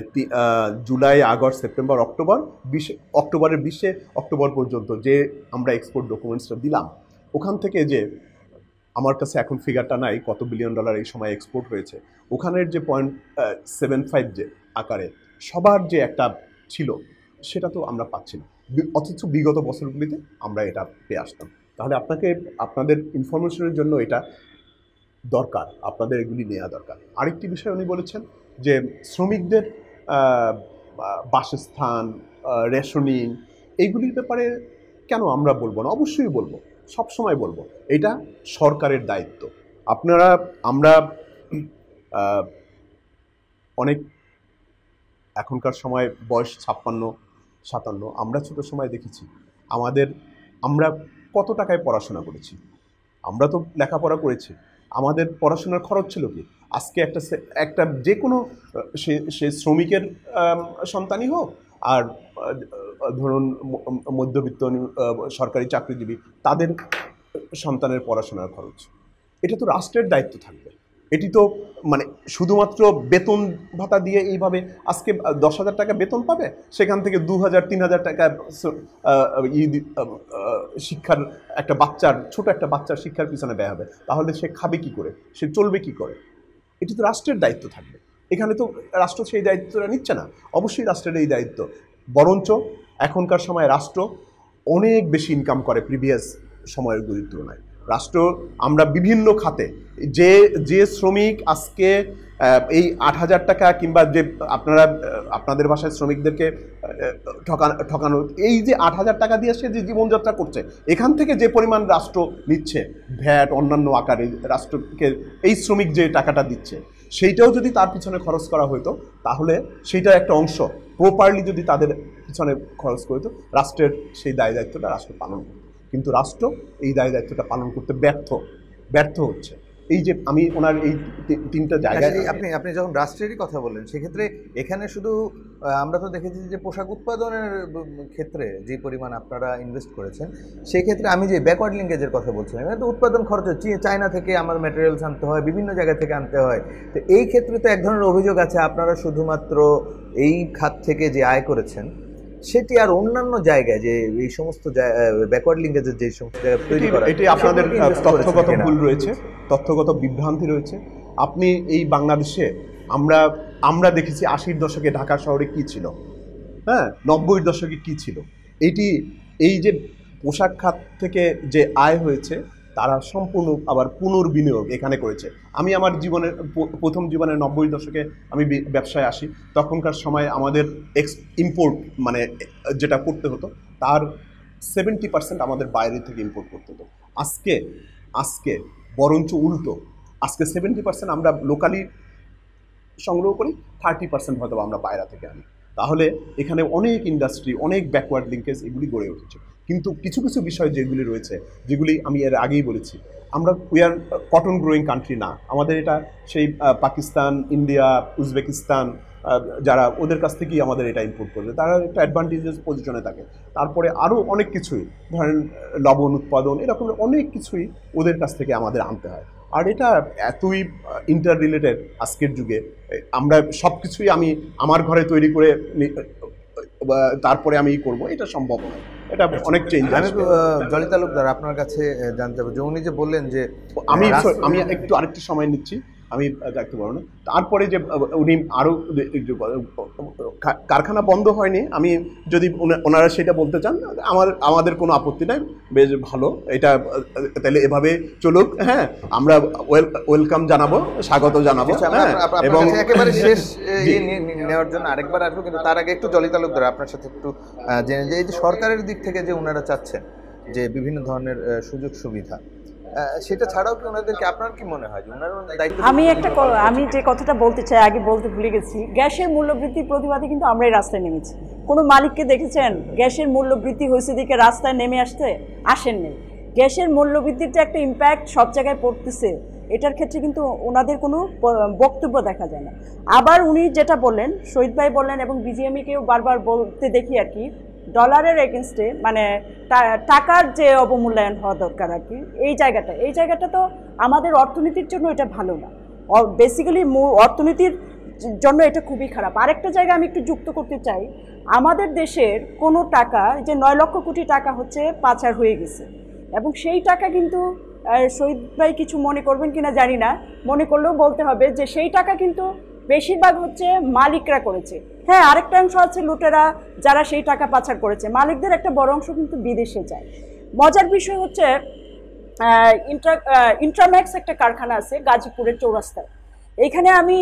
জুলাই, আগস্ট, সেপ্টেম্বর, অক্টোবর, বিশে, অক্টোবরের বিশে অক্টোবর পর্যন্ত যে আমরা এক্সপোর্ট ডকুমেন্টসটা দিলাম, ওখান থেকে যে আমার কাছে এখন ফিগারটা নাই, কত বিলিয়ন ডলার এই সময় এক্সপোর্ট হয়েছে, ওখানের যে পয়েন্ট সেভেন ফাইভ যে আকারে সবার যে একটা ছিল, সেটা তো আমরা পাচ্ছি না। অথচ বিগত বছরগুলিতে আমরা এটা পেয়ে আসতাম। তাহলে আপনাকে, আপনাদের ইনফরমেশনের জন্য এটা দরকার, আপনাদের এগুলি নেওয়া দরকার। আরেকটি বিষয় উনি বলেছেন যে শ্রমিকদের বাসস্থান রেশনিং এইগুলির ব্যাপারে কেন আমরা বলব না? অবশ্যই বলব সব সময় বলব। এটা সরকারের দায়িত্ব। আপনারা, আমরা অনেক এখনকার সময় বয়স ছাপ্পান্ন, সাতান্ন, আমরা ছোট সময় দেখেছি। আমাদের, আমরা কত টাকায় পড়াশোনা করেছি? আমরা তো লেখাপড়া করেছি। আমাদের পড়াশোনার খরচ ছিল কি? আজকে একটা একটা যে কোনো সে শ্রমিকের সন্তানই হোক, আর ধরুন মধ্যবিত্ত সরকারি চাকরিজীবী, তাদের সন্তানের পড়াশোনার খরচ। এটা তো রাষ্ট্রের দায়িত্ব থাকবে। এটি তো মানে শুধুমাত্র বেতন ভাতা দিয়ে এইভাবে আজকে দশ হাজার টাকা বেতন পাবে? সেখান থেকে দু হাজার, তিন হাজার টাকা শিক্ষার একটা বাচ্চার, ছোট একটা বাচ্চার শিক্ষার পিছনে ব্যয় হবে। তাহলে সে খাবে কি করে? সে চলবে কি করে? এটি তো রাষ্ট্রের দায়িত্ব থাকবে। এখানে তো রাষ্ট্র সেই দায়িত্বটা নিচ্ছে না। অবশ্যই রাষ্ট্রের এই দায়িত্ব। বরঞ্চ এখনকার সময় রাষ্ট্র অনেক বেশি ইনকাম করে প্রিভিয়াস সময়েরগুলির তুলনায়। রাষ্ট্র আমরা বিভিন্ন খাতে, যে যে শ্রমিক আজকে এই আট হাজার টাকা কিংবা যে আপনারা আপনাদের ভাষায় শ্রমিকদেরকে ঠকানো ঠকানো, এই যে আট হাজার টাকা দিয়ে সে যে জীবনযাত্রা করছে, এখান থেকে যে পরিমাণ রাষ্ট্র নিচ্ছে, ভ্যাট, অন্যান্য আকারে রাষ্ট্রকে, এই শ্রমিক যে টাকাটা দিচ্ছে, সেইটাও যদি তার পিছনে খরচ করা হতো তাহলে সেইটার একটা অংশ প্রপারলি যদি তাদের পিছনে খরচ করতো রাষ্ট্রের সেই দায় দায়িত্বটা রাষ্ট্র পালন করতো। কিন্তু রাষ্ট্র এই দায় দায়িত্বটা পালন করতে ব্যর্থ ব্যর্থ হচ্ছে। এই যে আমি ওনার এই তিনটা জায়গায় আপনি আপনি যখন রাষ্ট্রেরই কথা বললেন সেক্ষেত্রে এখানে শুধু আমরা তো দেখেছি যে পোশাক উৎপাদনের ক্ষেত্রে যে পরিমাণ আপনারা ইনভেস্ট করেছেন সেক্ষেত্রে আমি যে ব্যাকওয়ার্ড লিঙ্কেজের কথা বলছিলাম এখানে তো উৎপাদন খরচ হচ্ছে। চায়না থেকে আমার ম্যাটেরিয়ালস আনতে হয় বিভিন্ন জায়গা থেকে আনতে হয়। তো এই ক্ষেত্রে তো এক ধরনের অভিযোগ আছে আপনারা শুধুমাত্র এই খাত থেকে যে আয় করেছেন সেটি আর অন্যান্য জায়গায় যে এই সমস্ত ব্যাকওয়ার্ড লিঙ্কেজের যে সমস্ত জায়গা তৈরি এটি- করা এটি আপনাদের তথ্যগত ভুল রয়েছে তথ্যগত বিভ্রান্তি রয়েছে। আপনি এই বাংলাদেশে আমরা আমরা দেখেছি আশির দশকে ঢাকা শহরে কি ছিল? হ্যাঁ নব্বইয়ের দশকে কি ছিল? এটি এই যে পোশাক খাত থেকে যে আয় হয়েছে তারা সম্পূর্ণ আবার পুনর্বিনিয়োগ এখানে করেছে। আমি আমার জীবনের প্রথম জীবনের নব্বই দশকে আমি ব্যবসায় আসি। তখনকার সময় আমাদের এক্স ইম্পোর্ট মানে যেটা করতে হতো, তার সেভেন্টি পার্সেন্ট আমাদের বাইরে থেকে ইম্পোর্ট করতে হতো। আজকে আজকে বরঞ্চ উল্টো, আজকে সেভেন্টি পার্সেন্ট আমরা লোকালি সংগ্রহ করি থার্টি পার্সেন্ট হয়তো আমরা বাইরে থেকে আনি। তাহলে এখানে অনেক ইন্ডাস্ট্রি অনেক ব্যাকওয়ার্ড লিঙ্কেজ এগুলি গড়ে উঠেছে। কিন্তু কিছু কিছু বিষয় যেগুলি রয়েছে, যেগুলি আমি এর আগেই বলেছি, আমরা we are cotton growing country না। আমাদের এটা সেই পাকিস্তান, ইন্ডিয়া, উজবেকিস্তান যারা ওদের কাছ থেকেই আমাদের এটা ইম্পোর্ট করবে। তারা একটা অ্যাডভান্টেজেস পজিশনে থাকে। তারপরে আরও অনেক কিছুই, ধরেন লবণ উৎপাদন, এরকম অনেক কিছুই ওদের কাছ থেকে আমাদের আনতে হয়। আর এটা এতই ইন্টার রিলেটেড আজকের যুগে। আমরা সব কিছুই আমি আমার ঘরে তৈরি করে তারপরে আমি করব এটা সম্ভব নয়। এটা অনেক চেঞ্জ আমি জলি তালুকদার আপনার কাছে জানতে হবে যে উনি যে বললেন যে আমি আমি একটু আরেকটি সময় নিচ্ছি। আমি দেখতে পারব না তারপরে যে উনি আরও কারখানা বন্ধ হয়নি আমি যদি ওনারা সেটা বলতে চান আমার আমাদের কোনো আপত্তি নাই বেশ ভালো এটা তাহলে এভাবে চলুক হ্যাঁ আমরা ওয়েলকাম জানাব স্বাগত জানাব আচ্ছা, হ্যাঁ এবং একেবারে শেষ নেওয়ার জন্য আরেকবার আসব কিন্তু তার আগে একটু জলি তালুকদার আপনার সাথে একটু জেনে যে এই যে সরকারের দিক থেকে যে ওনারা চাচ্ছেন যে বিভিন্ন ধরনের সুযোগ সুবিধা সেটা ছাড়াও কি ওনাদেরকে আপনার কি মনে হয় আমি একটা আমি যে কথাটা বলতে চাই আগে বলতে ভুলে গেছি। গ্যাসের মূল্য বৃদ্ধির প্রতিবাদে কিন্তু আমরাই রাস্তায় নেমেছি। কোনো মালিককে দেখেছেন? গ্যাসের মূল্য বৃদ্ধি হয়েছে দিকে রাস্তায় নেমে আসতে আসেননি। গ্যাসের মূল্য বৃদ্ধির যে একটা ইম্প্যাক্ট সব জায়গায় পড়তেছে এটার ক্ষেত্রে কিন্তু ওনাদের কোনো বক্তব্য দেখা যায় না। আবার উনি যেটা বললেন শহীদ ভাই বললেন এবং বিজিএমইকেও বারবার বলতে দেখি আর কি ডলারের এগেনস্টে মানে টাকার যে অবমূল্যায়ন হওয়া দরকার আর কি, এই জায়গাটা এই জায়গাটা তো আমাদের অর্থনীতির জন্য এটা ভালো না। বেসিক্যালি অর্থনীতির জন্য এটা খুবই খারাপ। আরেকটা জায়গা আমি একটু যুক্ত করতে চাই, আমাদের দেশের কোনো টাকা যে নয় লক্ষ কোটি টাকা হচ্ছে পাচার হয়ে গেছে, এবং সেই টাকা কিন্তু শহীদ ভাই কিছু মনে করবেন কিনা জানি না, মনে করলেও বলতে হবে যে সেই টাকা কিন্তু বেশিরভাগ হচ্ছে মালিকরা করেছে। হ্যাঁ আরেকটা অংশ আছে লুটেরা যারা সেই টাকা পাচার করেছে। মালিকদের একটা বড় অংশ কিন্তু বিদেশে যায়। মজার বিষয় হচ্ছে ইন্ট্রা ইন্ট্রাম্যাক্স একটা কারখানা আছে গাজীপুরের চৌরাস্তায়। এইখানে আমি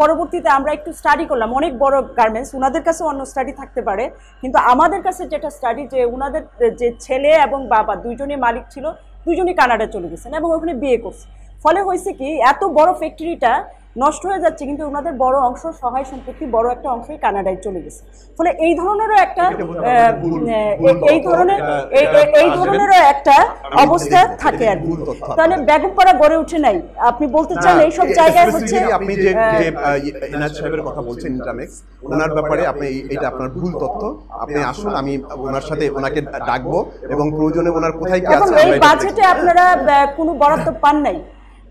পরবর্তীতে আমরা একটু স্টাডি করলাম। অনেক বড় গার্মেন্টস ওনাদের কাছে অন্য স্টাডি থাকতে পারে। কিন্তু আমাদের কাছে যেটা স্টাডি যে ওনাদের যে ছেলে এবং বাবা দুইজনই মালিক ছিল দুজনই কানাডা চলে গেছেন এবং ওখানে বিয়ে করছে। ফলে হয়েছে কি, এত বড় ফ্যাক্টরিটা নষ্ট হয়ে যাচ্ছে কিন্তু ওনাদের বড় অংশ সহায় সম্পত্তি বড় একটা অংশই কানাডায় চলে গেছে। ফলে এই ধরনেরও একটা এই ধরনের এই- ধরনেরও একটা অবস্থা থাকে আর তাহলে বেগমপাড়া গড়ে উঠে নাই। আপনি বলতে চান এইসব জায়গায় হচ্ছে আপনি যে এনাজ সাহেবের কথা বলছেন ইন্টারমেক্স ওনার ব্যাপারে আপনি এটা আপনার ভুল তথ্য। আপনি আসুন আমি ওনার সাথে ওনাকে ডাকবো এবং প্রয়োজনে ওনার কোথায় কি আছে এই বাজেটে আপনারা কোনো বরাদ্দ পান নাই?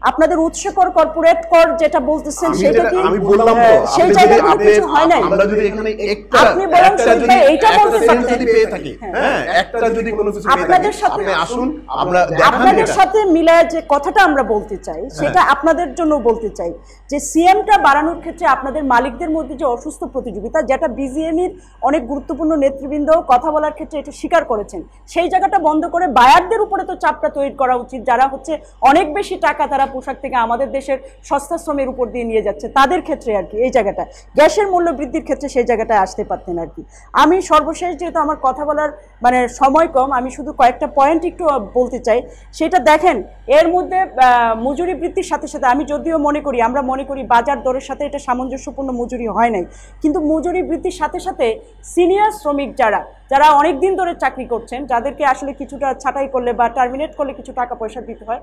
আপনাদের উৎস কর কর্পোরেট কর যেটা বলতেছেন সেটা কি আমি বললাম তো সেই জায়গায় কোনো কিছু হয় নাই আমরা যদি এখানে একটা আপনি শহীদ যদি একটা বলতে পারতেন। যদি পেয়ে থাকি হ্যাঁ। হ্যাঁ একটা যদি কোনো কিছু আপনাদের সাথে- আপনি আসুন আমরা আপনাদের সাথে মিলায় যে কথাটা আমরা বলতে চাই সেটা আপনাদের জন্য বলতে চাই যে সিএমটা বাড়ানোর ক্ষেত্রে আপনাদের মালিকদের মধ্যে যে অসুস্থ প্রতিযোগিতা যেটা বিজিএমইর অনেক গুরুত্বপূর্ণ নেতৃবৃন্দ কথা বলার ক্ষেত্রে এটা স্বীকার করেছেন সেই জায়গাটা বন্ধ করে বায়ারদের উপরে তো চাপটা তৈরি করা উচিত যারা হচ্ছে অনেক বেশি টাকা তারা পোশাক থেকে আমাদের দেশের সস্তা শ্রমের উপর দিয়ে নিয়ে যাচ্ছে, তাদের ক্ষেত্রে আর কি, এই জায়গাটা গ্যাসের মূল্য বৃদ্ধির ক্ষেত্রে সেই জায়গাটায় আসতে পারতেন আর কি। আমি সর্বশেষ যেহেতু আমার কথা বলার মানে সময় কম, আমি শুধু কয়েকটা পয়েন্ট একটু বলতে চাই। সেটা দেখেন, এর মধ্যে মজুরি বৃদ্ধির সাথে সাথে আমি যদিও মনে করি, আমরা মনে করি বাজার দরের সাথে এটা সামঞ্জস্যপূর্ণ মজুরি হয় নাই। কিন্তু মজুরি বৃদ্ধির সাথে সাথে সিনিয়র শ্রমিক যারা যারা অনেক দিন ধরে চাকরি করছেন, যাদেরকে আসলে কিছুটা ছাঁটাই করলে বা টার্মিনেট করলে কিছু টাকা পয়সা দিতে হয়,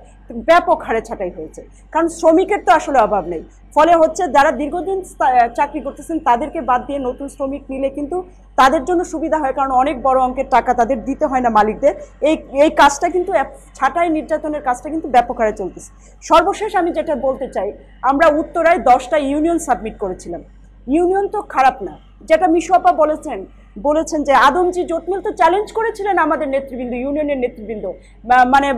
ব্যাপক হারে ছাঁটাই হয়েছে। কারণ শ্রমিকের তো আসলে অভাব নেই। ফলে হচ্ছে যারা দীর্ঘদিন চাকরি করতেছেন, তাদেরকে বাদ দিয়ে নতুন শ্রমিক নিলে কিন্তু তাদের জন্য সুবিধা হয়। কারণ অনেক বড় অঙ্কের টাকা তাদের দিতে হয় না মালিকদের। এই এই কাজটা কিন্তু ছাঁটাই নির্যাতনের কাজটা কিন্তু ব্যাপক হারে চলতেছে। সর্বশেষ আমি যেটা বলতে চাই, আমরা উত্তরায় দশটা ইউনিয়ন সাবমিট করেছিলাম। ইউনিয়ন তো খারাপ না। যেটা মিশোয়াপা বলেছেন বলেছেন যে আদমজি জোটমিল তো চ্যালেঞ্জ করেছিলেন আমাদের নেতৃবৃন্দ, ইউনিয়নের নেতৃবৃন্দ। মানে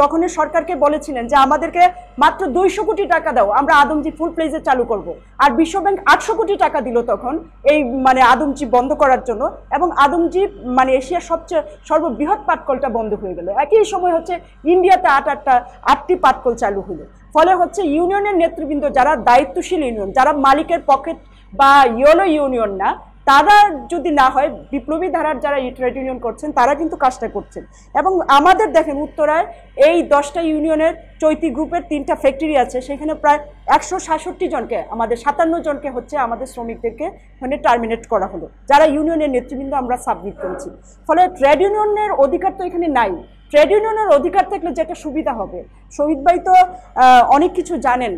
তখনের সরকারকে বলেছিলেন যে আমাদেরকে মাত্র দুইশো কোটি টাকা দাও, আমরা আদমজি ফুল প্লেজে চালু করব। আর বিশ্বব্যাংক আটশো কোটি টাকা দিল তখন এই মানে আদমজি বন্ধ করার জন্য এবং আদমজি মানে এশিয়ার সবচেয়ে সর্ববৃহৎ পাটকলটা বন্ধ হয়ে গেল। একই সময় হচ্ছে ইন্ডিয়াতে আট আটটা, আটটি পাটকল চালু হলো। ফলে হচ্ছে ইউনিয়নের নেতৃবৃন্দ যারা দায়িত্বশীল ইউনিয়ন, যারা মালিকের পকেট বা ইয়েলো ইউনিয়ন না তারা যদি না হয়, বিপ্লবী ধারার যারা ট্রেড ইউনিয়ন করছেন, তারা কিন্তু কাজটা করছেন। এবং আমাদের দেখেন উত্তরায় এই দশটা ইউনিয়নের চৈতি গ্রুপের তিনটা ফ্যাক্টরি আছে, সেখানে প্রায় একশো সাতষট্টি জনকে, আমাদের সাতান্ন জনকে হচ্ছে আমাদের শ্রমিকদেরকে মানে টার্মিনেট করা হলো। যারা ইউনিয়নের নেতৃবৃন্দ আমরা সাবমিট করেছি। ফলে ট্রেড ইউনিয়নের অধিকার তো এখানে নাই। ট্রেড ইউনিয়নের অধিকার থাকলে যেটা সুবিধা হবে। শহীদ ভাই তো আহ, অনেক কিছু জানেন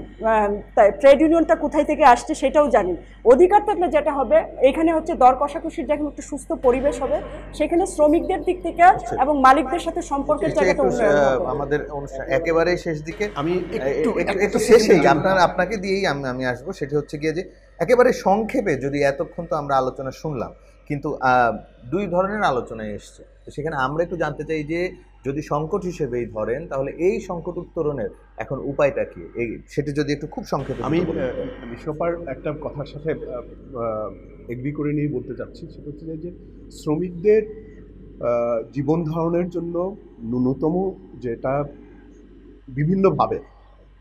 ট্রেড ইউনিয়নটা কোথায় থেকে আসছে সেটাও জানেন। অধিকার থাকলে যেটা হবে এখানে হচ্ছে দর কষাকষির যখন একটু সুস্থ পরিবেশ হবে সেখানে শ্রমিকদের দিক থেকে এবং মালিকদের সাথে সম্পর্কের জায়গাটা। আমাদের অনুষ্ঠান একেবারেই শেষ দিকে। আমি একটু একটু শেষেই আপনার আপনাকে দিয়েই আমি আমি আসব। সেটি হচ্ছে গিয়ে যে একেবারে সংক্ষেপে যদি এতক্ষণ তো আমরা আলোচনা শুনলাম কিন্তু আহ, দুই ধরনের আলোচনায় এসছে। তো সেখানে আমরা একটু জানতে চাই যে যদি সংকট হিসেবেই ধরেন তাহলে এই সংকট উত্তরণের এখন উপায়টা কি? এই সেটি যদি একটু খুব সংক্ষেপে আমি বিশ্বপার একটা কথার সাথে এগ্রি করে নিয়ে বলতে চাচ্ছি। সেটা হচ্ছে যে শ্রমিকদের জীবন ধারণের জন্য ন্যূনতম যেটা বিভিন্নভাবে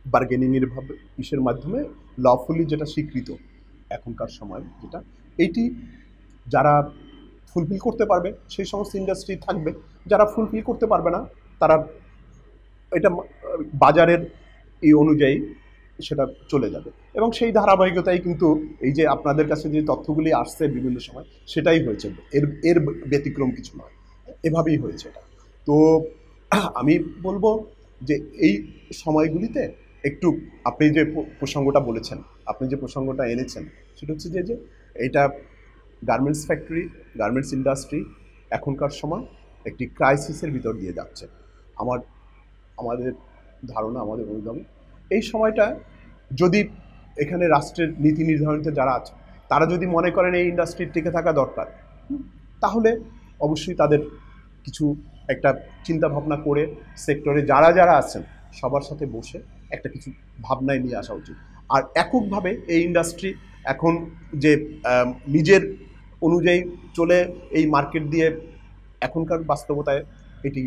বার্গেনিংয়ের ভাবে ইসের মাধ্যমে লফুলি যেটা স্বীকৃত এখনকার সময় যেটা এইটি যারা ফুলফিল করতে পারবে সেই সমস্ত ইন্ডাস্ট্রি থাকবে। যারা ফুলফিল করতে পারবে না, তারা এটা বাজারের এই অনুযায়ী সেটা চলে যাবে। এবং সেই ধারাবাহিকতাই কিন্তু এই যে আপনাদের কাছে যে তথ্যগুলি আসছে বিভিন্ন সময়, সেটাই হয়েছে। এর এর ব্যতিক্রম কিছু নয়। এভাবেই হয়েছে এটা। তো আমি বলব যে এই সময়গুলিতে একটু আপনি যে প্রসঙ্গটা বলেছেন, আপনি যে প্রসঙ্গটা এনেছেন, সেটা হচ্ছে যে যে এটা গার্মেন্টস ফ্যাক্টরি গার্মেন্টস ইন্ডাস্ট্রি এখনকার সময় একটি ক্রাইসিসের ভিতর দিয়ে যাচ্ছে। আমার, আমাদের ধারণা, আমাদের অনুদান এই সময়টা যদি এখানে রাষ্ট্রের নীতি নির্ধারণীতে যারা আছে, তারা যদি মনে করেন এই ইন্ডাস্ট্রির টিকে থাকা দরকার তাহলে অবশ্যই তাদের কিছু একটা চিন্তা ভাবনা করে সেক্টরে যারা যারা আছেন, সবার সাথে বসে একটা কিছু ভাবনায় নিয়ে আসা উচিত। আর এককভাবে এই ইন্ডাস্ট্রি এখন যে নিজের অনুযায়ী চলে এই মার্কেট দিয়ে এখনকার বাস্তবতায় এটি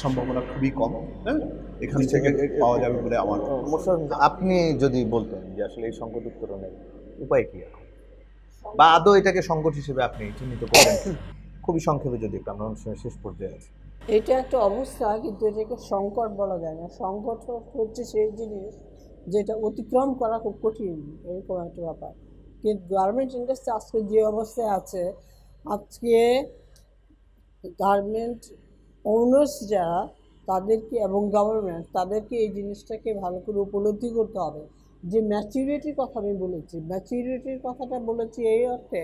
সম্ভাবনা খুবই কম হ্যাঁ? এখান থেকে পাওয়া যাবে বলে আমার আপনি যদি বলতেন যে আসলে এই সংকট উত্তরণের উপায় কি এখন? বা আদৌ এটাকে সংকট হিসেবে আপনি চিহ্নিত করবেন খুবই সংক্ষেপে যদি একটু আমরা অনুষ্ঠানের শেষ পর্যায়ে আছি। এটা একটা অবস্থা কিন্তু এটাকে সংকট বলা যায় না। সংকট হচ্ছে সেই জিনিস যেটা অতিক্রম করা খুব কঠিন এরকম একটা ব্যাপার। কিন্তু গার্মেন্ট ইন্ডাস্ট্রি আজকে যে অবস্থায় আছে আজকে গার্মেন্ট ওনার্স যারা তাদেরকে এবং গভর্নমেন্ট তাদেরকে এই জিনিসটাকে ভালো করে উপলব্ধি করতে হবে। যে ম্যাচিউরিটির কথা আমি বলেছি ম্যাচিউরিটির কথাটা বলেছি এই অর্থে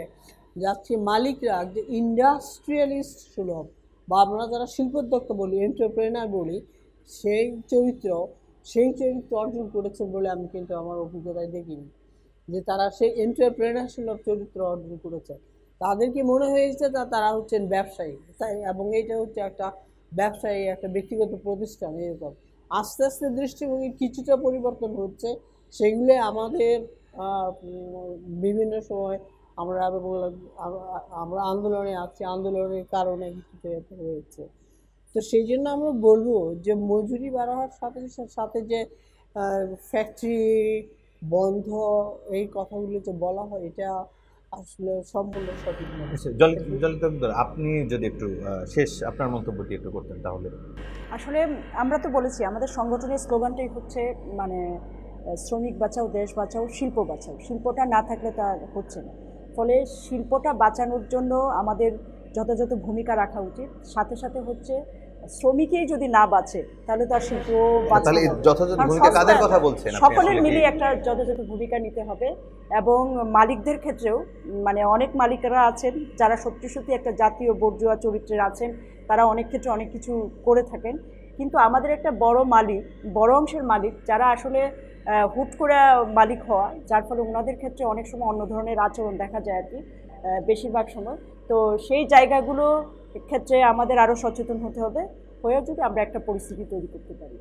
যাচ্ছে মালিকরা যে ইন্ডাস্ট্রিয়ালিস্ট সুলভ বা আমরা যারা শিল্পোদ্যোক্তা বলি এন্টারপ্রেনার বলি, সেই চরিত্র সেই চরিত্র অর্জন করেছে বলে আমি কিন্তু আমার অভিজ্ঞতায় দেখিনি। যে তারা সেই এন্টারপ্রেনার সুলভ চরিত্র অর্জন করেছে। তাদেরকে মনে হয়েছে তা তারা হচ্ছেন ব্যবসায়ী। তাই এবং এইটা হচ্ছে একটা ব্যবসায়ী একটা ব্যক্তিগত প্রতিষ্ঠান এরকম। আস্তে আস্তে দৃষ্টিভঙ্গি কিছুটা পরিবর্তন হচ্ছে। সেগুলো আমাদের বিভিন্ন সময় আমরা বললাম, আমরা- আন্দোলনে আছি আন্দোলনের কারণে এটা হয়েছে। তো সেই জন্য আমরা বলব যে মজুরি বাড়ার সাথে সাথে যে ফ্যাক্টরি বন্ধ এই কথাগুলো যে বলা হয় এটা আসলে সম্পূর্ণ সঠিক নয় জলিত জলিত আব্দুল, আপনি যদি একটু শেষ আপনার মন্তব্যটি একটু করতেন তাহলে। আসলে আমরা তো বলেছি আমাদের সংগঠনের স্লোগানটাই হচ্ছে মানে শ্রমিক বাঁচাও দেশ বাঁচাও শিল্প বাঁচাও। শিল্পটা না থাকলে তা হচ্ছে না। ফলে শিল্পটা বাঁচানোর জন্য আমাদের যথাযথ ভূমিকা রাখা উচিত। সাথে সাথে হচ্ছে শ্রমিকই যদি না বাঁচে তাহলে তার শিল্প তাহলে যথাযথ ভূমিকা কাদের কথা বলছেন সকলের? মিলিয়ে একটা যথাযথ ভূমিকা নিতে হবে এবং মালিকদের ক্ষেত্রেও মানে অনেক মালিকরা আছেন যারা সত্যি সত্যি একটা জাতীয় বর্জুয়া চরিত্রের আছেন তারা অনেক ক্ষেত্রে অনেক কিছু করে থাকেন। কিন্তু আমাদের একটা বড় মালিক বড় অংশের মালিক যারা আসলে হুট করে মালিক হওয়া যার ফলে ওনাদের ক্ষেত্রে অনেক সময় অন্য ধরনের আচরণ দেখা যায় আর কি বেশিরভাগ সময়। তো সেই জায়গাগুলো ক্ষেত্রে আমাদের আরও সচেতন হতে হবে, হয়েও যদি আমরা একটা পরিস্থিতি তৈরি করতে পারি।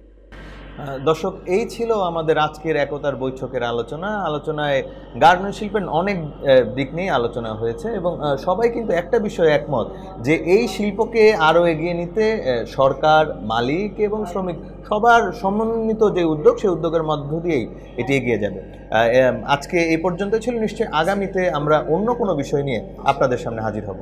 দর্শক, এই ছিল আমাদের আজকের একতার বৈঠকের আলোচনা। আলোচনায় গার্মেন্ট শিল্পের অনেক দিক নিয়ে আলোচনা হয়েছে এবং সবাই কিন্তু একটা বিষয়ে একমত যে এই শিল্পকে আরও এগিয়ে নিতে সরকার, মালিক এবং শ্রমিক সবার সমন্বিত যে উদ্যোগ, সেই উদ্যোগের মধ্য দিয়েই এটি এগিয়ে যাবে। আজকে এই পর্যন্ত ছিল। নিশ্চয়ই আগামীতে আমরা অন্য কোনো বিষয় নিয়ে আপনাদের সামনে হাজির হব।